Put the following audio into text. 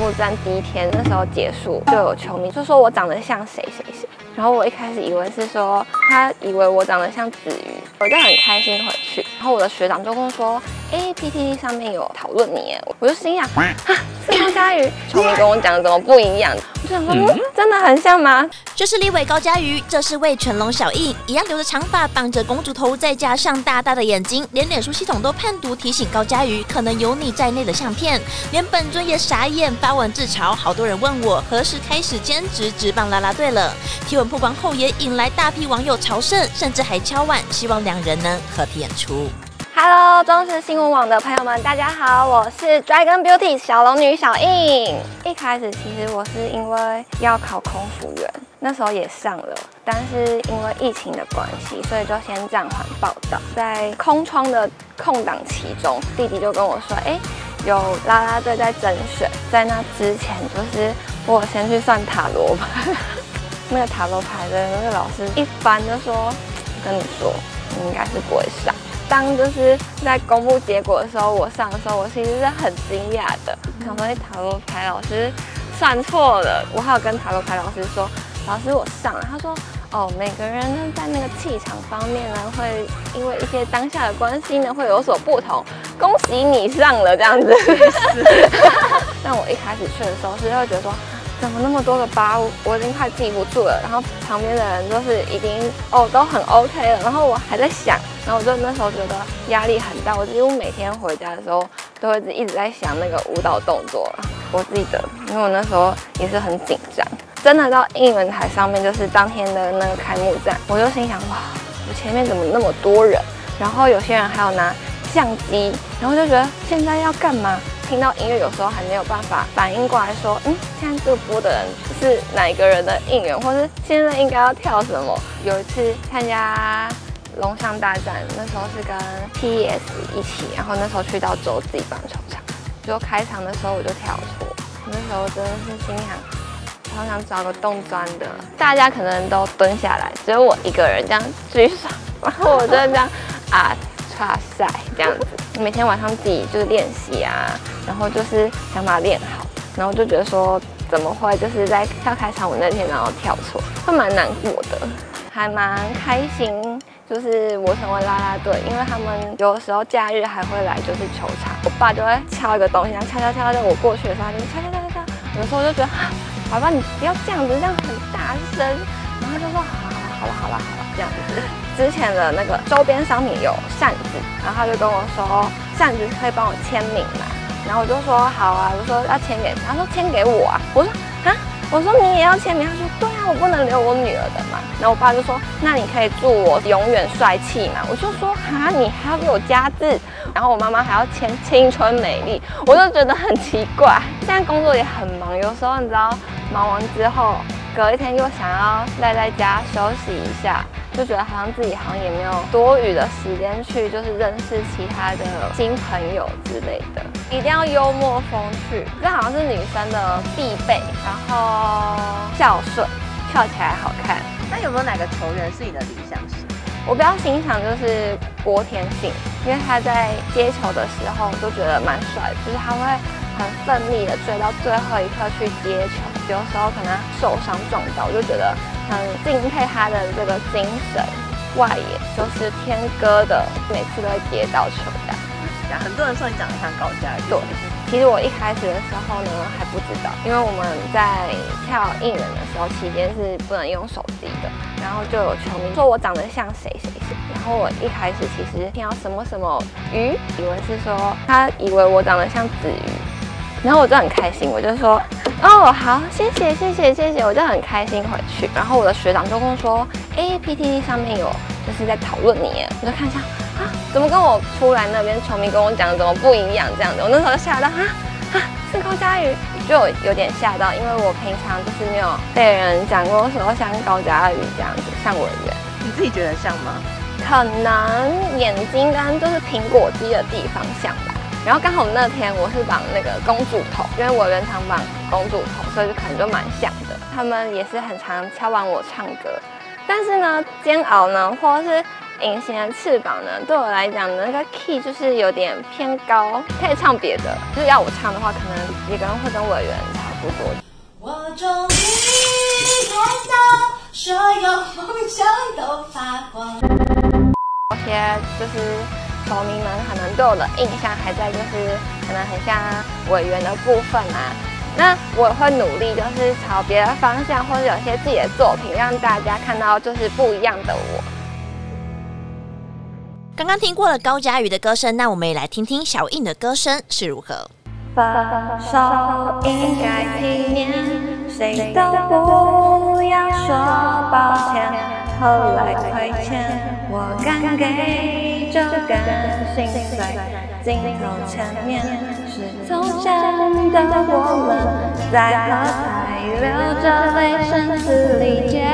目战第一天那时候结束，就有球迷就说我长得像谁谁谁，然后我一开始以为是说他以为我长得像子瑜，我就很开心回去，然后我的学长就跟我说，哎，PTT 上面有讨论你，我就心想，啊，是高佳瑜，球迷跟我讲的怎么不一样？我就想说，嗯，真的很像吗？这是立伟高佳瑜，这是魏全龙小印，一样留着长发，绑着公主头，再加上大大的眼睛，连脸书系统都判读提醒高佳瑜可能有你在内的相片，连本尊也傻眼，发文自嘲。好多人问我何时开始兼职职棒啦啦队了。提文曝光后也引来大批网友朝圣，甚至还敲碗希望两人能合体演出。Hello，中时新闻网的朋友们，大家好，我是 Dragon Beauty 小龙女小印。一开始其实我是因为要考空服员，那时候也上了，但是因为疫情的关系，所以就先暂缓报道。在空窗的空档期中，弟弟就跟我说，哎、有啦啦队在甄选，在那之前就是我先去算塔罗牌，那个塔罗牌的那个老师一翻就说，跟你说，你应该是不会上。当就是在公布结果的时候，我上的时候，我其实是很惊讶的，想说，哎，塔罗牌老师算错了。我还有跟塔罗牌老师说，老师我上了。他说，哦，每个人呢在那个气场方面呢，会因为一些当下的关系呢，会有所不同。恭喜你上了这样子。但我一开始去的时候是会觉得说。怎么那么多个八，我已经快记不住了。然后旁边的人都是已经哦都很 OK 了，然后我还在想，然后我就那时候觉得压力很大。我几乎每天回家的时候都会一直在想那个舞蹈动作。我记得，因为我那时候也是很紧张。真的到应援台上面，就是当天的那个开幕战，我就心想哇，我前面怎么那么多人？然后有些人还有拿相机，然后就觉得现在要干嘛？听到音乐有时候还没有办法反应过来，说，嗯，现在这个播的人是哪一个人的应援，或是现在应该要跳什么？有一次参加龙象大战，那时候是跟 PS 一起，然后那时候去到洲际棒球场，就开场的时候我就跳错，那时候真的是心想，好想找个洞钻的，大家可能都蹲下来，只有我一个人这样举手，然后我就这样啊。哇塞，这样子，每天晚上自己就是练习啊，然后就是想把它练好，然后就觉得说怎么会就是在跳开场舞那天然后跳错，会蛮难过的，还蛮开心，就是我成为啦啦队，因为他们有的时候假日还会来就是球场，我爸就会敲一个东西，然后敲敲敲，在我过去的时候就敲敲敲敲敲，有时候我就觉得，爸爸你不要这样子，这样很大声，然后他就说好了好了好了好了这样子。之前的那个周边商品有扇子，然后他就跟我说扇子可以帮我签名嘛，然后我就说好啊，我说要签给他，他说签给我啊，我说，我说你也要签名，他说对啊，我不能留我女儿的嘛，然后我爸就说那你可以祝我永远帅气嘛，我就说啊，你还要给我加字，然后我妈妈还要签青春美丽，我就觉得很奇怪，现在工作也很忙，有时候你知道忙完之后。隔一天又想要赖在家休息一下，就觉得好像自己好像也没有多余的时间去就是认识其他的新朋友之类的。一定要幽默风趣，这好像是女生的必备。然后孝顺，跳起来好看。那有没有哪个球员是你的理想型？我比较欣赏就是郭天信，因为他在接球的时候就觉得蛮帅的，就是他会很奋力的追到最后一刻去接球。有时候可能受伤撞到，我就觉得很敬佩他的这个精神。外野就是天哥的，每次都会接到球的。很多人说你长得像高佳瑜。对，其实我一开始的时候呢还不知道，因为我们在跳应援的时候期间是不能用手机的，然后就有球迷说我长得像谁谁谁，然后我一开始其实听到什么什么鱼，以为是说他以为我长得像子鱼，然后我就很开心，我就说。哦，好，谢谢，谢谢，谢谢，我就很开心回去。然后我的学长就跟我说，哎，PTT 上面有就是在讨论你，我就看一下啊，怎么跟我出来那边球迷跟我讲的怎么不一样这样子？我那时候就吓到啊啊，是高佳宇，就有有点吓到，因为我平常就是没有被人讲过说像高佳宇这样子，像委员。你自己觉得像吗？可能眼睛跟就是苹果肌的地方像吧。然后刚好那天我是绑那个公主头，因为我原常绑公主头，所以就可能就蛮像的。他们也是很常敲完我唱歌，但是呢，煎熬呢，或者是隐形的翅膀呢，对我来讲那个 key 就是有点偏高，可以唱别的。就是要我唱的话，可能一个人会跟委员差不多。我终于看到所有梦想都发光。有些就是球迷们可能对我的印象还在，就是可能很像委员的部分啊。那我会努力，就是朝别的方向，或者有些自己的作品，让大家看到就是不一样的我。刚刚听过了高佳瑜的歌声，那我们也来听听小印的歌声是如何。分手应该体面，谁都。后来亏欠，我敢给就敢心碎。镜头前面是从前的我们，在后台流着泪，声嘶力竭。